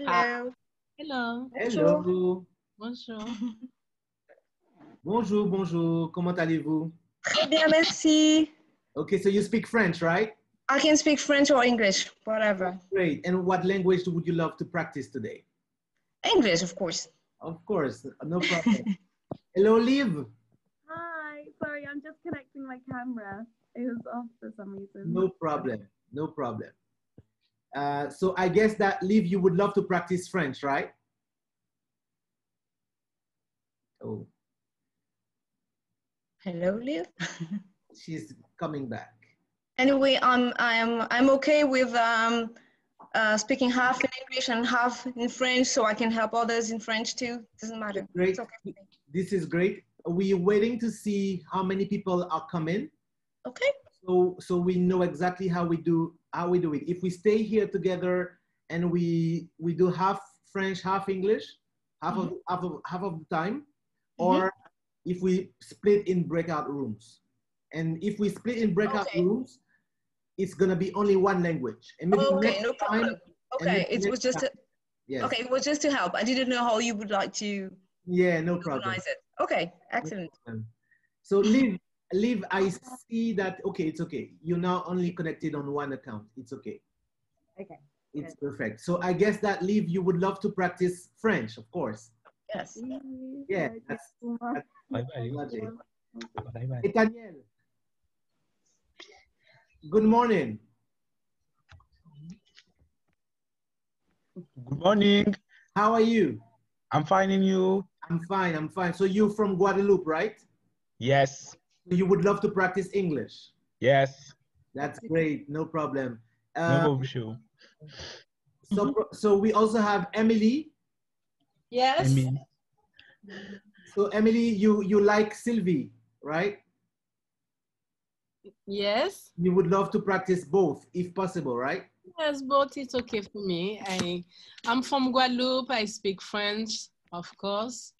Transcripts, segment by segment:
Yes. Hello. Hello. Hello. Bonjour. Bonjour, bonjour. Comment allez-vous? Très bien, merci. Okay, so you speak French, right? I can speak French or English, whatever. Great. And what language would you love to practice today? English, of course. Of course, no problem. Hello, Liv. Hi, sorry, I'm just connecting my camera. It was off for some reason. No problem. No problem. Uh, so I guess that Liv, you would love to practice French, right? Oh, Hello, Liv. she's coming back. Anyway, I'm I'm I'm okay with um, uh, speaking half in English and half in French, so I can help others in French too. Doesn't matter. Great. It's okay. This is great. We're waiting to see how many people are coming. Okay. So, so we know exactly how we do how we do it. If we stay here together and we we do half French, half English, half of mm-hmm. half of half of the time, mm-hmm. or if we split in breakout rooms, and if we split in breakout Okay. rooms, it's gonna be only one language. And maybe oh, Okay, next no time, problem. Okay, it was just a, yes, okay. It was just to help. I didn't know how you would like to yeah, no problem. organize it. Okay, excellent. So Liv, Liv, I see that, okay, it's okay. You're now only connected on one account. It's okay. Okay. It's perfect. So I guess that Liv, you would love to practice French, of course. Yes. Yeah, Sorry, that's- Bye bye. Lovely. Bye bye. Hey, Daniel. Good morning. Good morning. How are you? I'm finding you. I'm fine, I'm fine. So you're from Guadeloupe, right? Yes. You would love to practice English. Yes. That's great, no problem. No Uh, problem, sure. so, so we also have Emily. Yes. I mean, So Emily, you, you like Sylvie, right? Yes. You would love to practice both if possible, right? Yes, both it's okay for me. I I'm from Guadeloupe. I speak French, of course.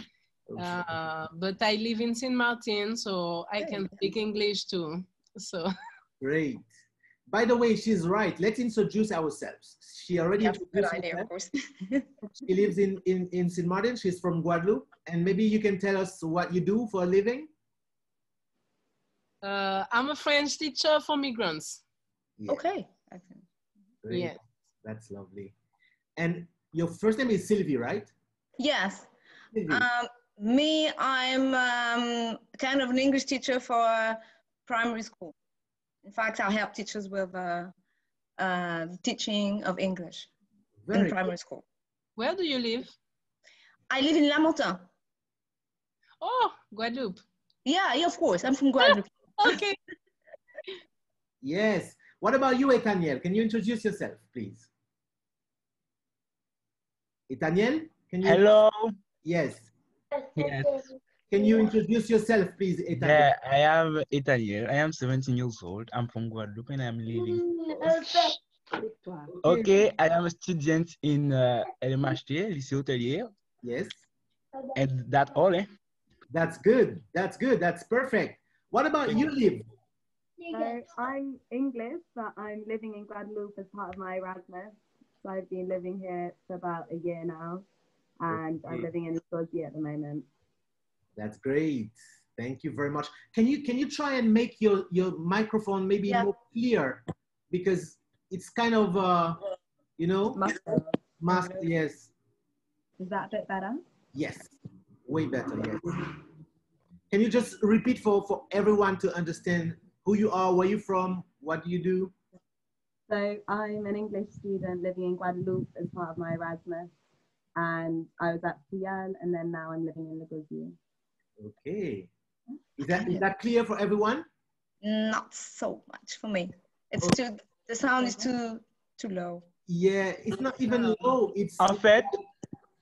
Uh, but I live in Saint Martin, so I can speak English too. So Great. By the way, she's right. Let's introduce ourselves. She already That's a good introduced idea, herself. of course. She lives in, in, in St. Martin. She's from Guadeloupe. And maybe you can tell us what you do for a living? uh, I'm a French teacher for migrants. Yeah, Okay. Excellent. great. Yeah. That's lovely. And your first name is Sylvie, right? Yes. Sylvie. Um, me, I'm um, kind of an English teacher for primary school. In fact, I help teachers with uh, uh, the teaching of English in Very primary school. Where do you live? I live in La Montagne. Oh, Guadeloupe. Yeah, yeah, of course. I'm from Guadeloupe. Okay. Yes. What about you, Etaniel? Can you introduce yourself, please? Etaniel, can you? hello. Yes. Yes. Can you introduce yourself, please, Etaniel? Yeah, I am Italian. I am 17 years old. I'm from Guadeloupe and I'm living. Okay, I am a student in uh, LMHT, Lycée Hôtelier, Yes. and that all. Eh? That's good. That's good. That's perfect. What about you, Liv? So I'm English, but I'm living in Guadeloupe as part of my Erasmus. So I've been living here for about a year now, and I'm living in Swazi at the moment. That's great. Thank you very much. Can you can you try and make your your microphone maybe Yeah. more clear because it's kind of uh you know mask. Yes. Is that a bit better? Yes. Way better. Yes. Can you just repeat for for everyone to understand who you are, where you from, what do you do? So I'm an English student living in Guadeloupe as part of my Erasmus, and I was at Puyal, and then now I'm living in Lagos. Okay. Is that is that clear for everyone? Not so much for me. It's Okay. too, the sound is too, too low. Yeah, it's not even low. It's En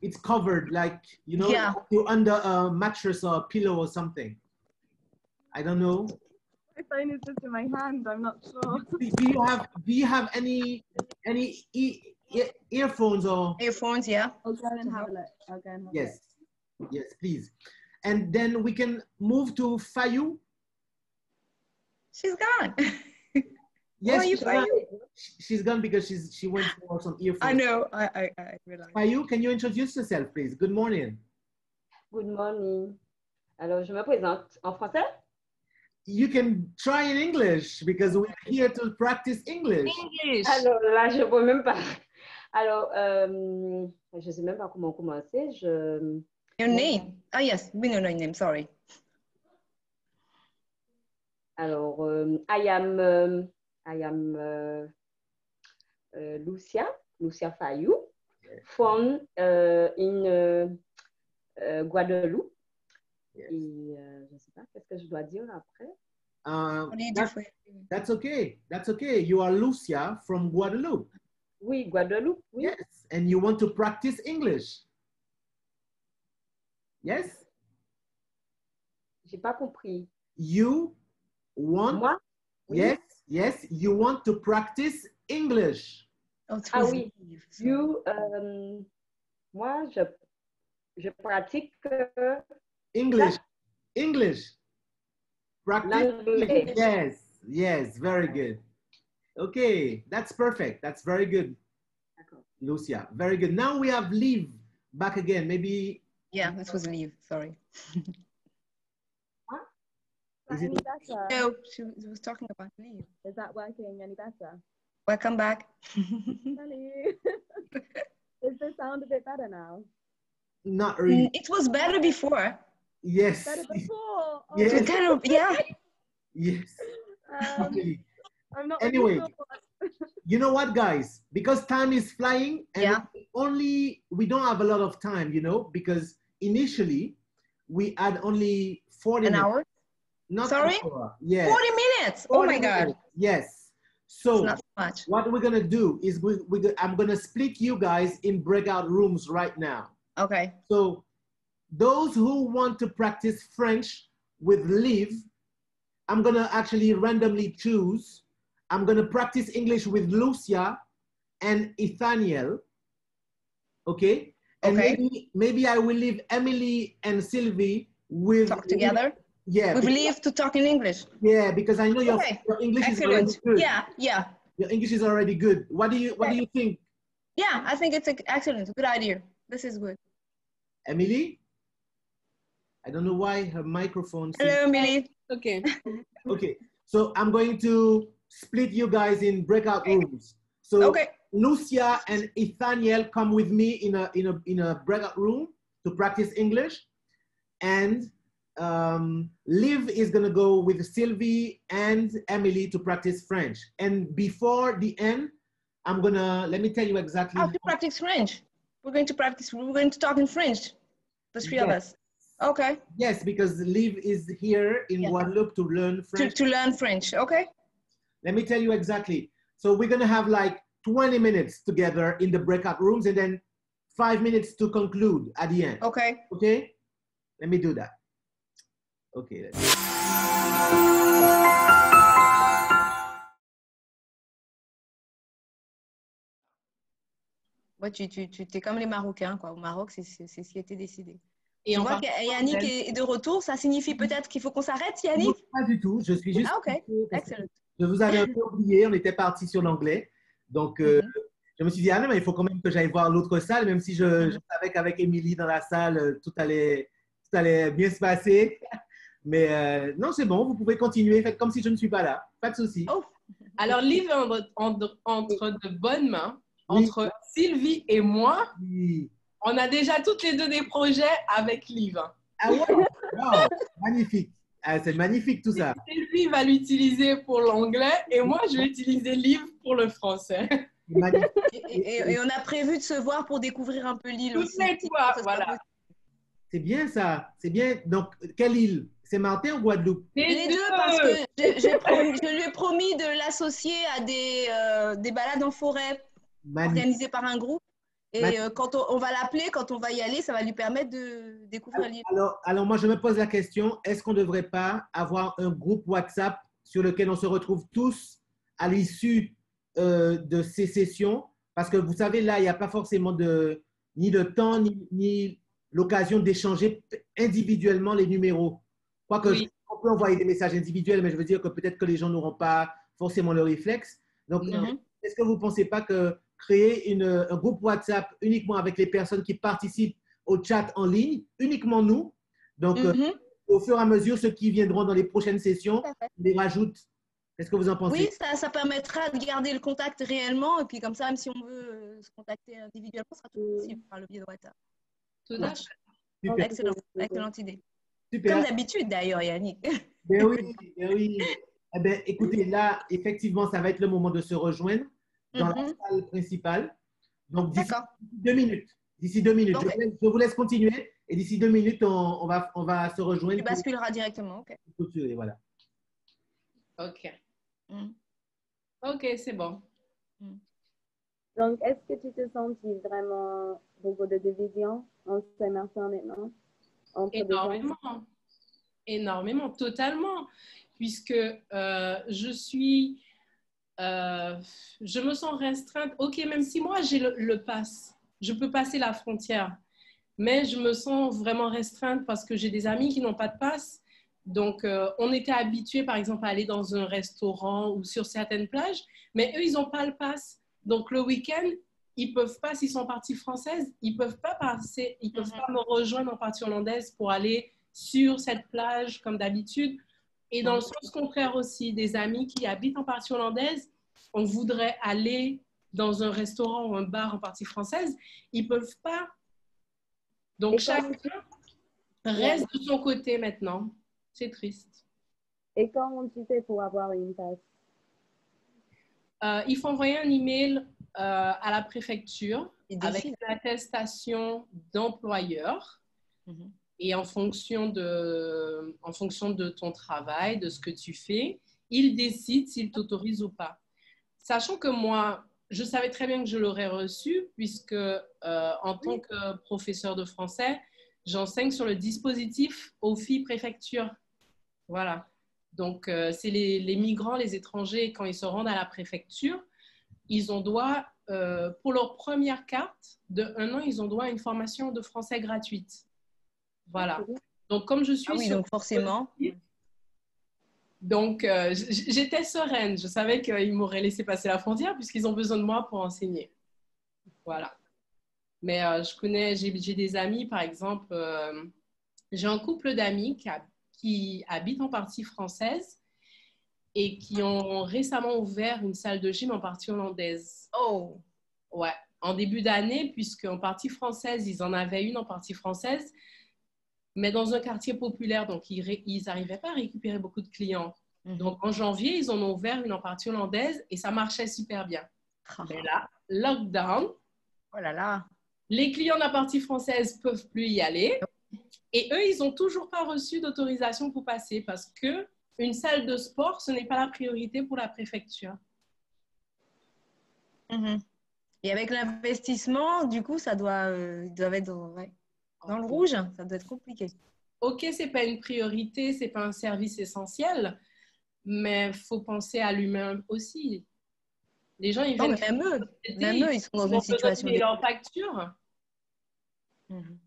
it's covered like you know Yeah. you're under a mattress or a pillow or something. I don't know. My phone is just in my hand. I'm not sure. Do do you have do you have any any e- e- earphones or Earphones, yeah. I'll go and have a look. I'll go and have a yes yes please and then we can move to Fayu She's gone. Yes, are you, she's gone. She's gone because she's she went for some earphones. I know. I, I, I realize. Fayu, can you introduce yourself, please? Good morning. Good morning. Alors, je me présente en français. You can try in English because we're here to practice English. English. Alors là, je ne peux même pas. Alors, euh, je ne sais même pas comment commencer. Je... Your name? Oh yes, we know your name. Sorry. Alors, euh, I am, euh, I am euh, euh, Lucia, Lucia Fayou, from euh, in Guadeloupe. Yes. Et euh, je ne sais pas, qu'est-ce que je dois dire après? Uh, What do you do that- for that's okay. That's okay. You are Lucia from Guadeloupe. Oui, Guadeloupe, oui. Yes. And you want to practice English. Yes. Je n'ai pas compris. You want, Moi? Oui. yes, yes, you want to practice English. Oh, Ah through oui. You, euh, moi, je, je pratique euh, English. English. Practice. l'anglais. Yes, yes, very good. Okay, that's perfect. That's very good, D'accord. Lucia. Very good. Now we have Liv back again. Maybe Yeah, this was leave. Sorry. Is it- better? No, she was was talking about leave. Is that working any better? Welcome back. Hello. Is the sound a bit better now? not really. it was better before. Yes, Better before? Oh, Yes. It kind of, yeah. yes. Um, Okay. I'm not Anyway. You know what, guys? Because time is flying, and Yeah. only we don't have a lot of time. You know, because initially we had only forty An minutes. hour? Not Sorry? hour. Yeah. 40 minutes. Oh 40 my God. Yes. So not so much. what we're gonna do is we, we I'm gonna split you guys in breakout rooms right now. Okay. So those who want to practice French with Liv, I'm gonna actually randomly choose. I'm gonna practice English with Lucia and Ethaniel. Okay? And Okay. maybe maybe I will leave Emily and Sylvie with Talk together. Yeah, We because, believe to talk in English. yeah, because I know your, Okay. your English is already good. Yeah, yeah. Your English is already good. What do you what do you think, Yeah, I think it's a, excellent. Good idea. This is good. Emily? I don't know why her microphone. Hello, Millie. Okay. Okay, so I'm going to split you guys in breakout rooms. So Okay. Lucia and Ethaniel come with me in a in a in a breakout room to practice English, and um, Liv is gonna go with Sylvie and Emily to practice French. And before the end, I'm gonna let me tell you exactly. How to practice French? We're going to practice. We're going to talk in French. The three of us. Okay. Yes, because Liv is here in Yeah. Guadeloupe to learn To, French. to learn French. Okay. Let me tell you exactly. So we're gonna have like 20 minutes together in the breakout rooms and then five minutes to conclude at the end. Okay. Okay? Let me do that. Okay. let's- Ouais, tu, tu, tu es comme les Marocains, quoi. Au Maroc, c'est c'est- c'est ce qui a été décidé. Et on voit que Yannick est de retour. Ça signifie peut-être qu'il faut qu'on s'arrête, Yannick? Non, pas du tout. Je suis juste. Ah, ok. Excellent. Je vous avais un peu oublié. On était parti sur l'anglais. Donc, euh, Mhm. je me suis dit, ah non, mais il faut quand même que j'aille voir l'autre salle, même si je, Mhm. je savais qu'avec Émilie dans la salle, euh, tout allait, tout allait bien se passer. Mais euh, non, c'est bon. Vous pouvez continuer. Faites comme si je ne suis pas là. Pas de souci. Oh. Alors, Liv est entre, entre, de bonnes mains, Oui. entre Sylvie et moi. Oui. On a déjà toutes les deux des projets avec Liv. Ah ouais, wow, magnifique. Ah, c'est magnifique tout ça. Sylvie va l'utiliser pour l'anglais et moi, je vais utiliser Liv pour le français. Magnifique. Et, et- et on a prévu de se voir pour découvrir un peu l'île aussi. sera voilà. C'est bien ça. C'est bien. Donc, quelle île? C'est Martin ou Guadeloupe? Les deux, parce que je, j'ai promis- je lui ai promis de l'associer à des, euh, des balades en forêt Magnifique. organisées par un groupe. Et euh, quand on, on va l'appeler, quand on va y aller, ça va lui permettre de découvrir l'île. Alors, alors, moi, je me pose la question est-ce qu'on ne devrait pas avoir un groupe WhatsApp sur lequel on se retrouve tous à l'issue euh, de ces sessions? Parce que vous savez, là, il n'y a pas forcément de, ni de temps, ni, ni l'occasion d'échanger individuellement les numéros. Quoique, Oui. on peut envoyer des messages individuels, mais je veux dire que peut-être que les gens n'auront pas forcément le réflexe. Donc, Mhm. est-ce que vous ne pensez pas que créer une, un groupe WhatsApp uniquement avec les personnes qui participent au chat en ligne, uniquement nous, donc euh, Mhm. au fur et à mesure, ceux qui viendront dans les prochaines sessions, on les rajoute Qu'est-ce que vous en pensez? Oui, ça, ça permettra de garder le contact réellement. Et puis comme ça, même si on veut euh, se contacter individuellement, ce sera tout possible par le biais de WhatsApp. Tout à fait. Super. Excellent, excellente idée. Super. Comme d'habitude d'ailleurs, Yannick. Ben oui, ben oui. Eh ben, écoutez, là, effectivement, ça va être le moment de se rejoindre dans la Mhm. salle principale. Donc, d'ici deux minutes. D'ici deux minutes. Je vous laisse- je vous laisse continuer. Et d'ici deux minutes, on, on va, on va se rejoindre Tu pour basculeras directement. Ok. Voilà. OK. Mm. OK, c'est bon. Donc, est-ce que tu te sens vraiment beaucoup de division maintenant entre des gens? Énormément. Énormément, totalement. Puisque euh, je suis. Euh, je me sens restreinte. OK, même si moi j'ai le, le pass, je peux passer la frontière. Mais je me sens vraiment restreinte parce que j'ai des amis qui n'ont pas de passe. Donc, euh, on était habitués, par exemple, à aller dans un restaurant ou sur certaines plages, mais eux, ils n'ont pas le pass. Donc, le week-end, ils peuvent pas, s'ils sont partis françaises, ils peuvent pas passer, ils peuvent Mhm. pas me rejoindre en partie hollandaise pour aller sur cette plage comme d'habitude. Et dans le sens contraire aussi, des amis qui habitent en partie hollandaise, on voudrait aller dans un restaurant ou un bar en partie française, ils peuvent pas. Donc, Et chacun reste de son côté maintenant. C'est triste. Et comment tu fais pour avoir une passe? Euh, il faut envoyer un email euh, à la préfecture avec décident. l'attestation d'employeur Mhm. Et en fonction, de, en fonction de ton travail, de ce que tu fais, il décide s'il t'autorise ou pas. Sachant que moi, je savais très bien que je l'aurais reçu puisque euh, en tant que professeur de français, j'enseigne sur le dispositif OFI préfecture. Voilà. Donc, euh, c'est les, migrants, les étrangers, quand ils se rendent à la préfecture, ils ont droit, euh, pour leur première carte de un an, ils ont droit à une formation de français gratuite. Voilà. Donc, comme je suis Ah oui, sur- donc forcément. donc, euh, j'étais sereine. Je savais qu'ils m'auraient laissé passer la frontière puisqu'ils ont besoin de moi pour enseigner. Voilà. Mais euh, je connais, j'ai des amis, par exemple, euh, j'ai un couple d'amis qui, qui habitent en partie française et qui ont récemment ouvert une salle de gym en partie hollandaise. Oh, Ouais, en début d'année, puisqu'en partie française, ils en avaient une en partie française, mais dans un quartier populaire, donc ils n'arrivaient pas à récupérer beaucoup de clients. Mhm. Donc en janvier, ils en ont ouvert une en partie hollandaise et ça marchait super bien. Ah. Mais là, lockdown, oh là là. les clients de la partie française peuvent plus y aller et eux, ils n'ont toujours pas reçu d'autorisation pour passer parce que une salle de sport, ce n'est pas la priorité pour la préfecture. Mhm. Et avec l'investissement, du coup, ça doit, euh, ils doivent être dans, ouais, dans le rouge. Ça doit être compliqué. ok, c'est pas une priorité, c'est pas un service essentiel, mais faut penser à l'humain aussi. Les gens, ils Non, viennent. même eux, même eux, ils sont dans une situation. payer dé- leurs factures. Mhm.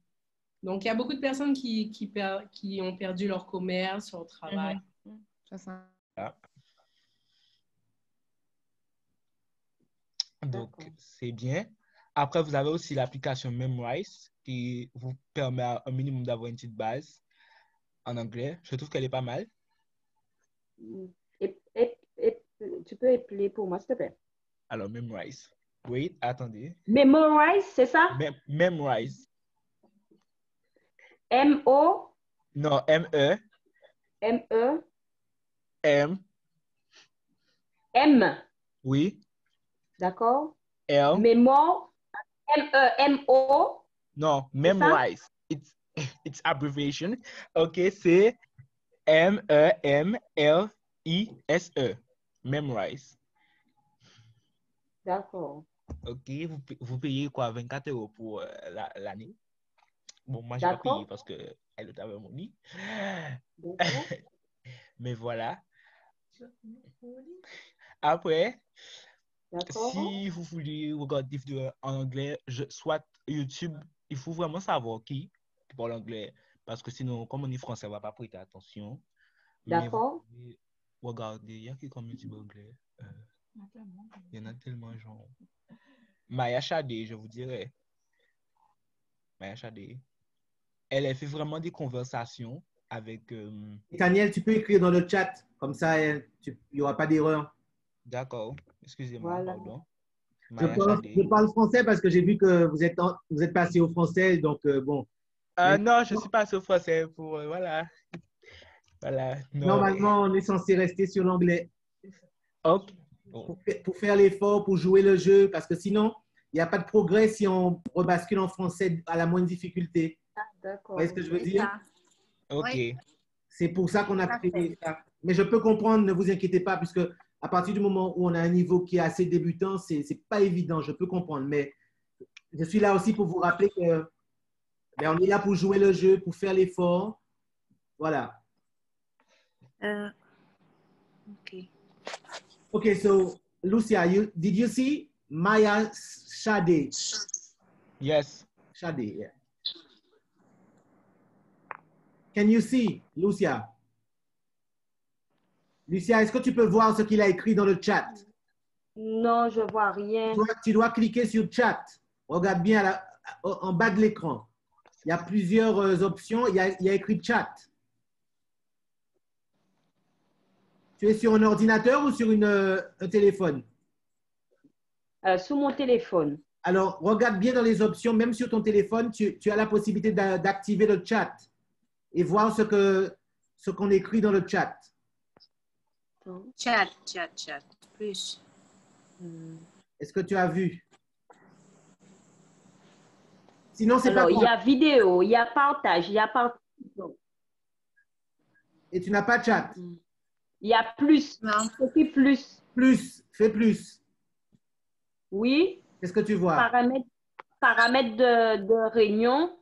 Donc, il y a beaucoup de personnes qui, qui, per- qui ont perdu leur commerce, leur travail. Mhm. Ça, ça- Donc, c'est bien. Après, vous avez aussi l'application Memrise qui vous permet un minimum d'avoir une petite base en anglais. Je trouve qu'elle est pas mal. Et, et- et- tu peux épeler pour moi, s'il te plaît? Alors, Memrise. Wait, attendez. Memorize, c'est ça? Mem- Memrise. M-O-M-E. Non, M-E, M, M. oui, D'accord? L, Mémoire. M-E-M-O. Non, ça? Memrise. It's, it's abbreviation. OK, c'est M-E-M-L-I-S-E. Memrise. D'accord. OK, vous, vous payez quoi, 24 euros pour euh, la- l'année? Bon, moi, j'ai pas payé parce que elle est avec mon lit. Mais voilà. Après, si vous voulez regarder des vidéos en anglais, je, soit YouTube, il faut vraiment savoir qui, qui parle anglais. Parce que sinon, comme on est français, on ne va pas prêter attention. D'accord. regardez, il y a qui comme YouTube anglais? Euh, il y en a tellement, genre. Maya Chade, je vous dirais. Maya Chade. Elle a fait vraiment des conversations avec. euh, Daniel, tu peux écrire dans le chat, comme ça, il n'y aura pas d'erreur. D'accord. Excusez-moi, Voilà. pardon. Je parle, Chade. je parle français parce que j'ai vu que vous êtes, en- vous êtes passé au français, donc euh, bon. Euh, non, je suis pas sur français pour. euh, voilà. Voilà. Non, Normalement, on est censé rester sur l'anglais Ok. Bon. pour, fa- pour faire l'effort, pour jouer le jeu, parce que sinon, il n'y a pas de progrès si on rebascule en français à la moindre difficulté. Vous D'accord. voyez ce que je veux C'est dire? ça. Ok. C'est pour ça qu'on a créé ça. Mais je peux comprendre, ne vous inquiétez pas, puisque à partir du moment où on a un niveau qui est assez débutant, c'est n'est pas évident, je peux comprendre. Mais je suis là aussi pour vous rappeler que ben, on est là pour jouer le jeu, pour faire l'effort. Voilà. Euh, ok. Okay, so Lucia, you did you see Maya Shade? Yes. Shade, yeah. Can you see, Lucia? Lucia, est-ce que tu peux voir ce qu'il a écrit dans le chat? Non, je vois rien. Tu dois, tu dois cliquer sur chat. Regarde bien la- en bas de l'écran. Il y a plusieurs euh, options. Il y a, il y a écrit chat. Tu es sur un ordinateur ou sur une, euh, un téléphone? Euh, sous mon téléphone. Alors, regarde bien dans les options, même sur ton téléphone, tu, tu as la possibilité d'a- d'activer le chat et voir ce qu'on écrit dans le chat. Attends. Chat, chat, chat. Plus. Hmm. Est-ce que tu as vu? Sinon, c'est pas il y a vidéo, il y a partage, il y a par- Et tu n'as pas chat. il y a plus. Non. Petit plus. Plus, fais plus. Oui. Qu'est-ce que tu vois? Paramètres, paramètres de, de réunion.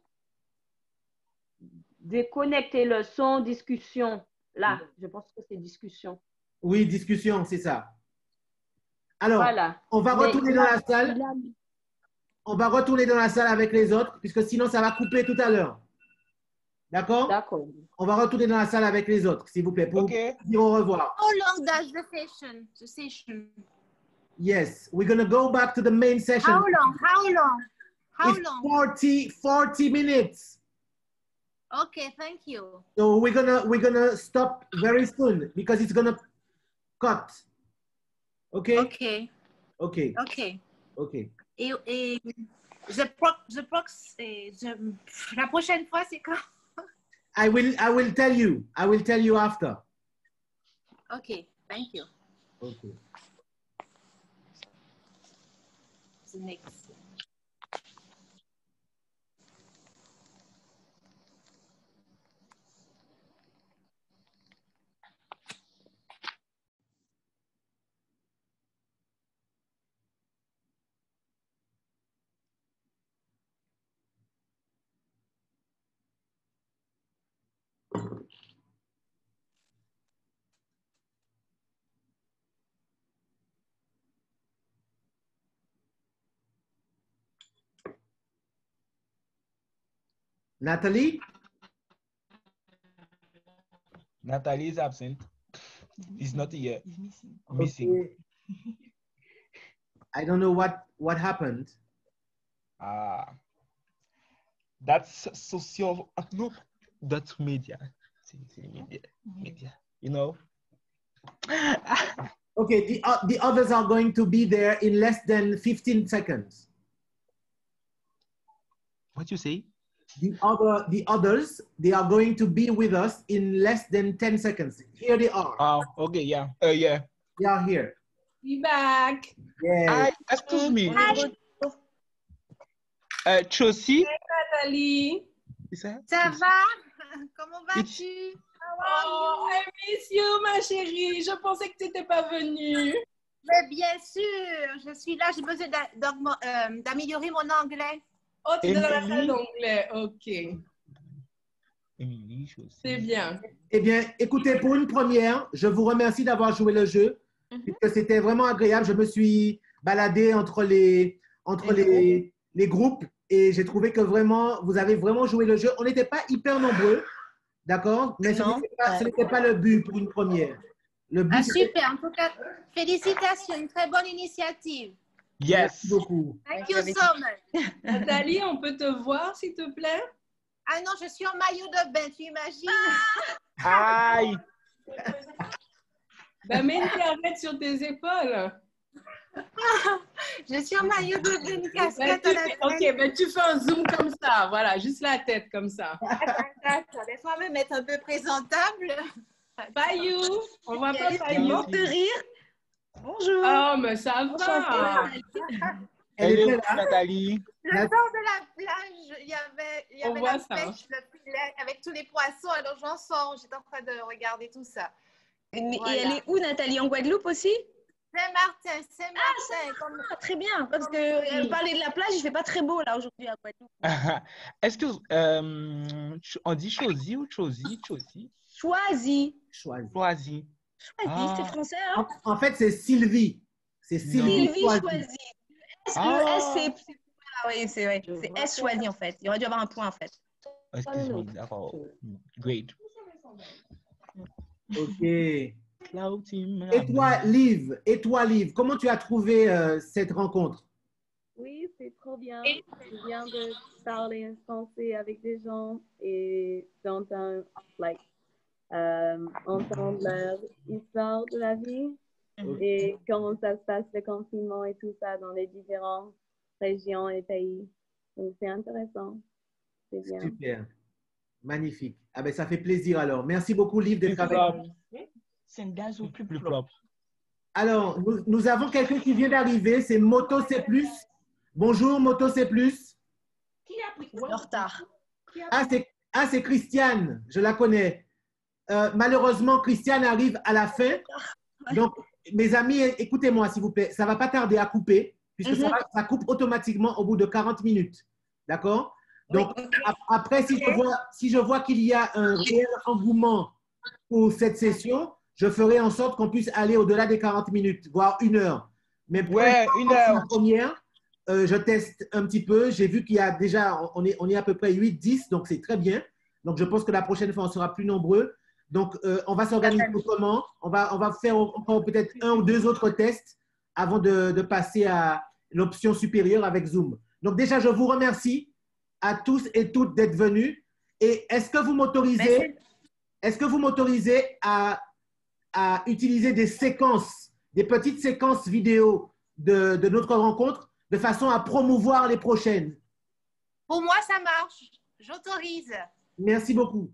Déconnecter le son, discussion. Là, je pense que c'est discussion. Oui, discussion, c'est ça. Alors, Voilà. on va retourner dans la salle. On va retourner dans la salle avec les autres, puisque sinon, ça va couper tout à l'heure. D'accord? D'accord. On va retourner dans la salle avec les autres, s'il vous plaît, pour Ok. dire au revoir. How long does the session? The session. Yes, we're going to go back to the main session. How long? How long? How It's long? 40, 40 minutes. Okay, thank you. So we're gonna we're gonna stop very soon because it's gonna cut. Okay? Okay, Okay. okay. Okay. Et, et the prox, the prox, eh, the- la prochaine fois, c'est quand? I will I will tell you. I will tell you after. Okay, thank you. Okay. The next. Natalie? Natalie is absent. He's not here. He's Missing. Okay. I don't know what what happened. Ah. That's social. uh, No, that's media. C'est c'est media. Media. You know? Okay, the uh, the others are going to be there in less than 15 seconds. what you say? The other the others they are going to be with us in less than 10 seconds. Here they are. Oh, okay, yeah. Uh, yeah. They are here. Be back. Yeah. Excuse me. Hi. Uh, Chelsea? Nathalie. Is that? Ça va? Comment vas-tu? Oh, I miss you, ma chérie. Je pensais que tu n'étais pas venue. Mais bien sûr, je suis là, j'ai besoin d'a- d'augmen- euh, d'améliorer mon anglais. Oh, tu es dans la Emily? salle d'anglais. OK. Emily. C'est bien. Eh bien, écoutez, pour une première, je vous remercie d'avoir joué le jeu, Mhm. puisque c'était vraiment agréable. Je me suis baladé entre les, entre Les les, les groupes et j'ai trouvé que vraiment, vous avez vraiment joué le jeu. On n'était pas hyper nombreux, d'accord? Mais ce Non. n'était pas, ce n'était pas le but pour une première. Le but, Ah, super. En tout cas, félicitations. Une très bonne initiative. Yes. Merci beaucoup. Thank you so much. Nathalie, on peut te voir, s'il te plaît? Ah non, je suis en maillot de bain, tu imagines? Aïe. Ben, mets une serviette sur tes épaules. Je suis en maillot de bain, une Ben, casquette tu à la tête. ok, ben, tu fais un zoom comme ça. Voilà, juste la tête comme ça. Attends, laisse-moi me mettre un peu présentable. Payou, on voit pas Payou. morte de rire? Bonjour. Oh, mais ça va. Elle est était là. Nathalie? Le La- bord de la plage, il y avait, il y avait la ça. pêche, le filet avec tous les poissons. Alors j'en sors, j'étais en train de regarder tout ça. Mais- Voilà. Et elle est où, Nathalie? En Guadeloupe aussi? Saint-Martin, Saint-Martin. comme- ah, Très bien, parce que euh, parler de la plage, il fait pas très beau là aujourd'hui à Guadeloupe. Est-ce que euh, on dit Chosy ou? Choisi. Choisi? Choisy. Choisi, Ah. c'est français, hein En, en fait, c'est Sylvie. C'est Sylvie Sylvie Choisi. Choisi. S, Ah. Le S, c'est. c'est- Ah oui, c'est vrai. C'est S choisi en fait. Il aurait dû avoir un point en fait. Excuse-moi, d'accord. Great. Ok. Cloud Team. Et toi, Liv, et toi, Liv, comment tu as trouvé euh, cette rencontre? Oui, c'est trop bien. Je viens de parler français avec des gens et d'entendre like, euh, entendre leur histoire de la vie et comment ça se passe le confinement et tout ça dans les différentes régions et pays. Donc c'est intéressant. C'est bien. Super. Magnifique. Ah ben, ça fait plaisir alors. Merci beaucoup, Liv, d'être avec nous. C'est un gaz au plus propre. Alors, nous, nous avons quelqu'un qui vient d'arriver, c'est Moto C+. Bonjour, Moto C+. En retard. Ah, c'est ah, c'est Christiane, je la connais. Euh, malheureusement, Christiane arrive à la fin. Donc, mes amis, écoutez-moi, s'il vous plaît. Ça ne va pas tarder à couper, puisque ça, Mhm. va- ça coupe automatiquement au bout de 40 minutes. D'accord? Donc, ap- après, si je vois, si je vois qu'il y a un réel engouement pour cette session, je ferai en sorte qu'on puisse aller au-delà des 40 minutes, voire une heure. Mais pour Ouais, une heure. la première, euh, je teste un petit peu. J'ai vu qu'il y a déjà, on est, on est à peu près 8, 10, donc c'est très bien. Donc, je pense que la prochaine fois, on sera plus nombreux. Donc, euh, on va s'organiser autrement. On va, on va faire encore peut-être un ou deux autres tests avant de, de passer à l'option supérieure avec Zoom. Donc, déjà, je vous remercie à tous et toutes d'être venus. Et est-ce que vous m'autorisez, est-ce que vous m'autorisez à, à utiliser des séquences, des petites séquences vidéo de, de notre rencontre de façon à promouvoir les prochaines? Pour moi, ça marche. J'autorise. Merci beaucoup.